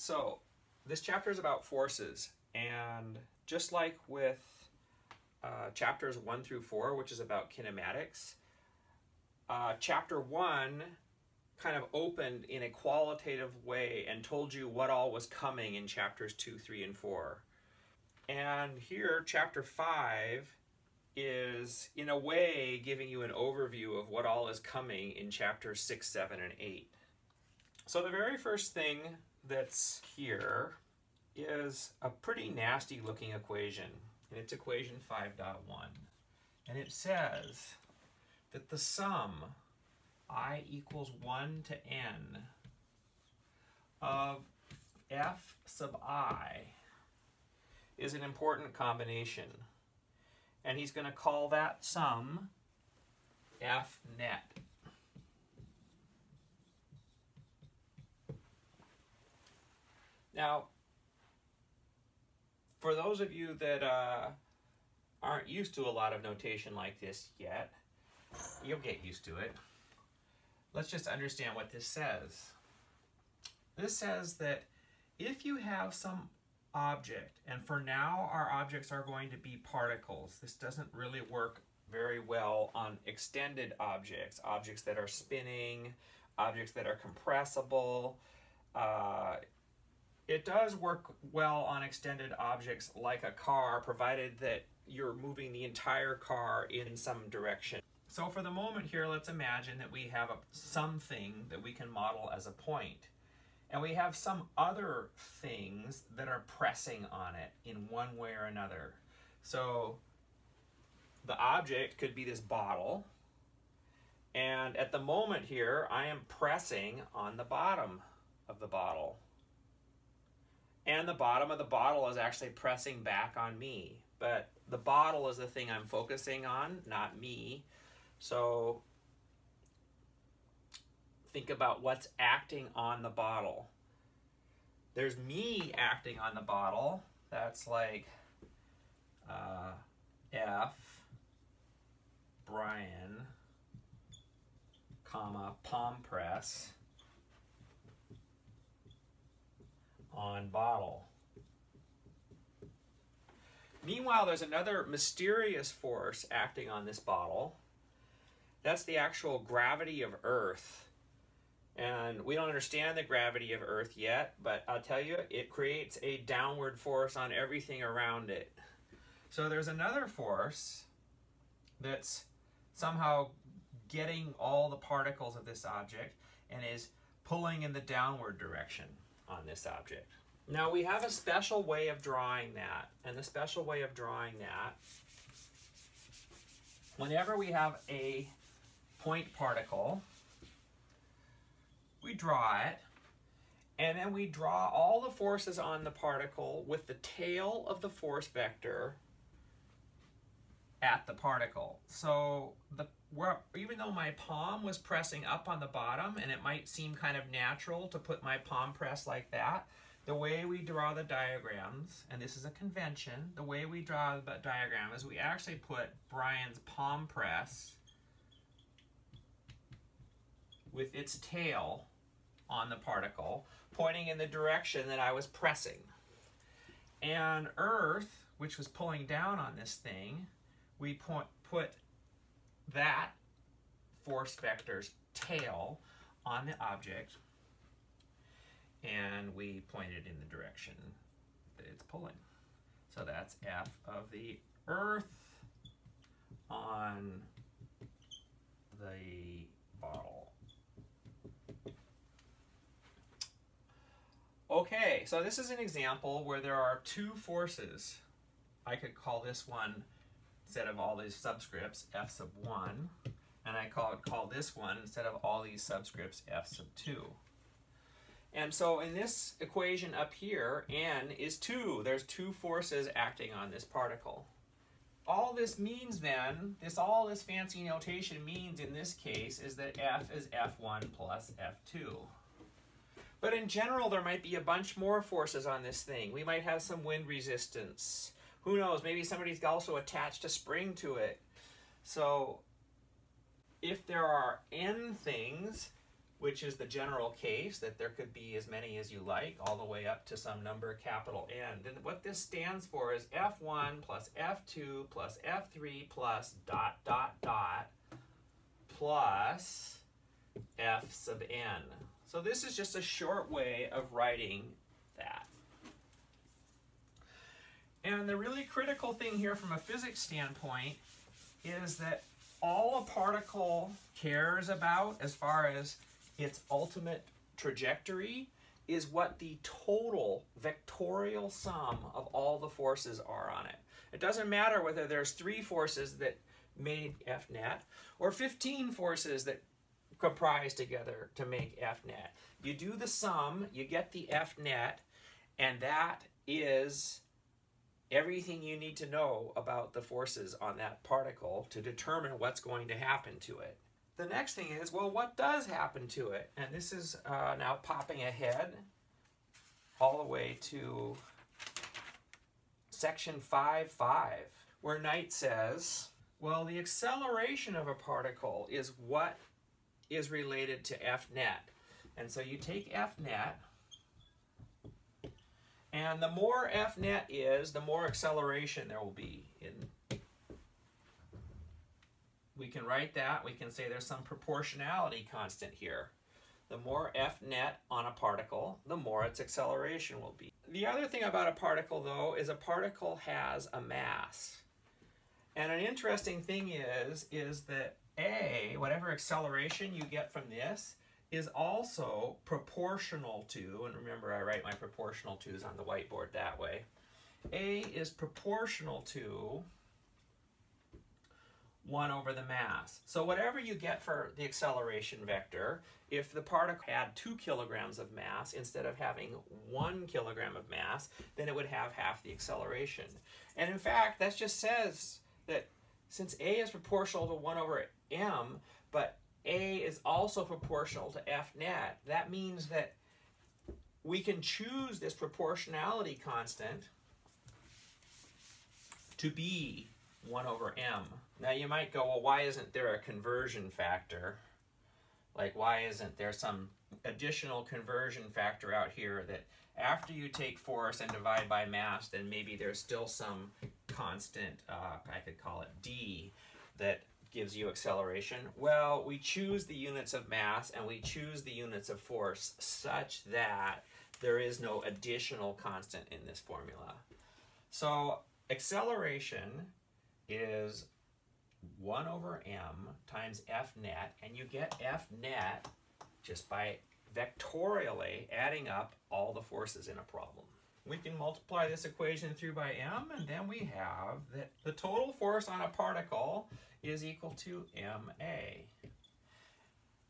So, this chapter is about forces, and just like with uh, chapters 1 through 4, which is about kinematics, uh, chapter 1 kind of opened in a qualitative way and told you what all was coming in chapters 2, 3, and 4. And here, chapter 5 is, in a way, giving you an overview of what all is coming in chapters 6, 7, and 8. So, the very first thing that's here is a pretty nasty looking equation, and it's equation 5.1. And it says that the sum i equals 1 to n of f sub i is an important combination. And he's going to call that sum f net. Now, for those of you that uh, aren't used to a lot of notation like this yet, you'll get used to it. Let's just understand what this says. This says that if you have some object, and for now our objects are going to be particles, this doesn't really work very well on extended objects, objects that are spinning, objects that are compressible. Uh, it does work well on extended objects like a car, provided that you're moving the entire car in some direction. So for the moment here, let's imagine that we have a, something that we can model as a point. And we have some other things that are pressing on it in one way or another. So the object could be this bottle. And at the moment here, I am pressing on the bottom of the bottle. And the bottom of the bottle is actually pressing back on me. But the bottle is the thing I'm focusing on, not me. So think about what's acting on the bottle. There's me acting on the bottle. That's like uh, F, Brian, comma, palm press on bottle. Meanwhile, there's another mysterious force acting on this bottle that's the actual gravity of Earth. And we don't understand the gravity of Earth yet, but I'll tell you, it creates a downward force on everything around it. So there's another force that's somehow getting all the particles of this object and is pulling in the downward direction on this object. Now we have a special way of drawing that, and the special way of drawing that, whenever we have a point particle. We draw it, and then we draw all the forces on the particle with the tail of the force vector at the particle. So the where, even though my palm was pressing up on the bottom, and it might seem kind of natural to put my palm press like that, the way we draw the diagrams, and this is a convention, the way we draw the diagram is we actually put Brian's palm press with its tail on the particle, pointing in the direction that I was pressing. And Earth, which was pulling down on this thing, we point, put that force vector's tail on the object, and we point it in the direction that it's pulling. So that's F of the Earth on the bottle. Okay, so this is an example where there are two forces. I could call this one, instead of all these subscripts, f sub 1. And I call, call this one, instead of all these subscripts, f sub 2. And so in this equation up here, n is 2. There's two forces acting on this particle. All this means then, this all this fancy notation means in this case is that f is f1 plus f2. But in general, there might be a bunch more forces on this thing. We might have some wind resistance. Who knows? Maybe somebody's also attached a spring to it. So if there are n things which is the general case that there could be as many as you like, all the way up to some number capital N. Then what this stands for is F1 plus F2 plus F3 plus dot dot dot plus F sub N. So this is just a short way of writing that. And the really critical thing here from a physics standpoint is that all a particle cares about as far as its ultimate trajectory is what the total vectorial sum of all the forces are on it. It doesn't matter whether there's three forces that made F net or 15 forces that comprise together to make F net. You do the sum, you get the F net, and that is everything you need to know about the forces on that particle to determine what's going to happen to it. The next thing is, well, what does happen to it? And this is uh, now popping ahead all the way to section 5.5, where Knight says, well, the acceleration of a particle is what is related to F net. And so you take F net, and the more F net is, the more acceleration there will be in we can write that. We can say there's some proportionality constant here. The more F net on a particle, the more its acceleration will be. The other thing about a particle, though, is a particle has a mass. And an interesting thing is, is that A, whatever acceleration you get from this, is also proportional to, and remember I write my proportional to's on the whiteboard that way, A is proportional to 1 over the mass. So whatever you get for the acceleration vector, if the particle had 2 kilograms of mass instead of having 1 kilogram of mass, then it would have half the acceleration. And in fact, that just says that since a is proportional to 1 over m, but a is also proportional to f net, that means that we can choose this proportionality constant to be 1 over m. Now you might go, well, why isn't there a conversion factor? Like, why isn't there some additional conversion factor out here that after you take force and divide by mass, then maybe there's still some constant, uh, I could call it d, that gives you acceleration? Well, we choose the units of mass and we choose the units of force such that there is no additional constant in this formula. So acceleration is 1 over m times f net, and you get f net just by vectorially adding up all the forces in a problem. We can multiply this equation through by m, and then we have that the total force on a particle is equal to ma.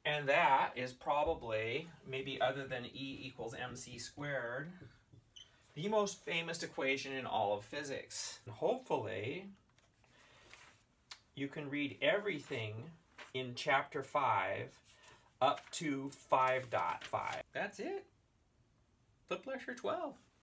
And that is probably, maybe other than E equals mc squared, the most famous equation in all of physics. And hopefully, you can read everything in chapter 5 up to 5.5. That's it. Flip lecture 12.